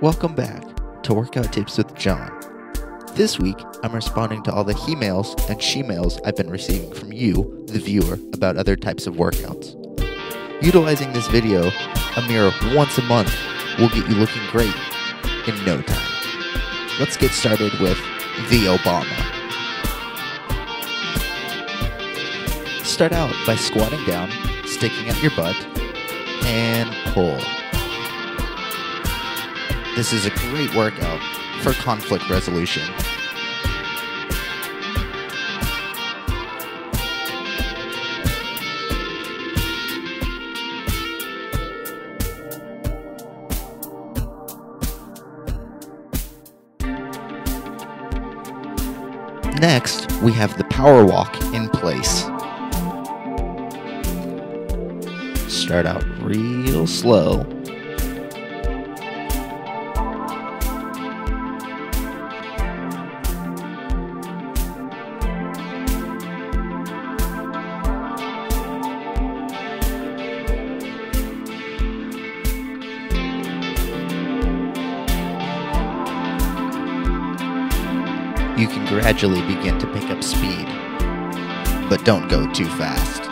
Welcome back to Workout Tips with Jon. This week, I'm responding to all the he mails and she mails I've been receiving from you, the viewer, about other types of workouts. Utilizing this video a mere once a month will get you looking great in no time. Let's get started with the Obama. Start out by squatting down, sticking out your butt, and pull. This is a great workout for conflict resolution. Next, we have the power walk in place. Start out real slow. You can gradually begin to pick up speed, but don't go too fast.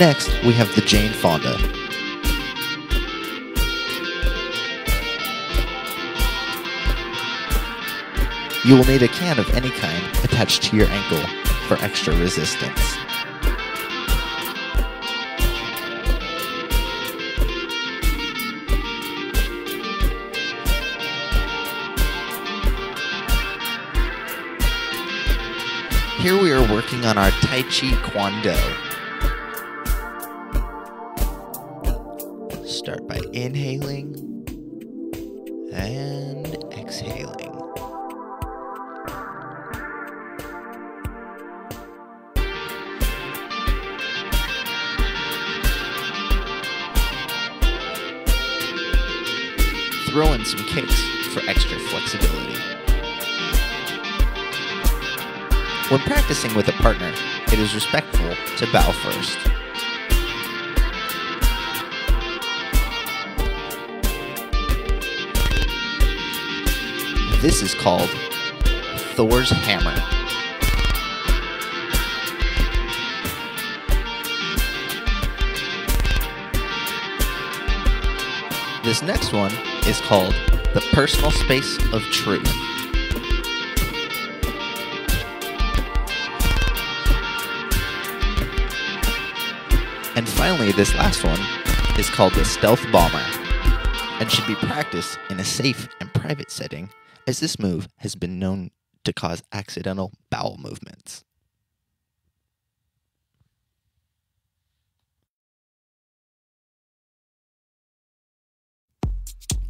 Next, we have the Jane Fonda. You will need a can of any kind attached to your ankle for extra resistance. Here we are working on our Tai Chi Kwan Dao. Start by inhaling and exhaling. Throw in some kicks for extra flexibility. When practicing with a partner, it is respectful to bow first. This is called Thor's Hammer. This next one is called the Personal Space of Truth. And finally, this last one is called the Stealth Bomber and should be practiced in a safe and private setting, as this move has been known to cause accidental bowel movements.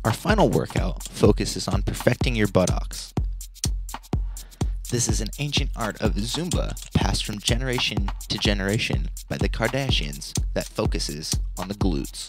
Our final workout focuses on perfecting your buttocks. This is an ancient art of Zumba passed from generation to generation by the Kardashians that focuses on the glutes.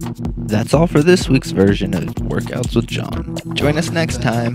That's all for this week's version of Workouts with Jon. Join us next time.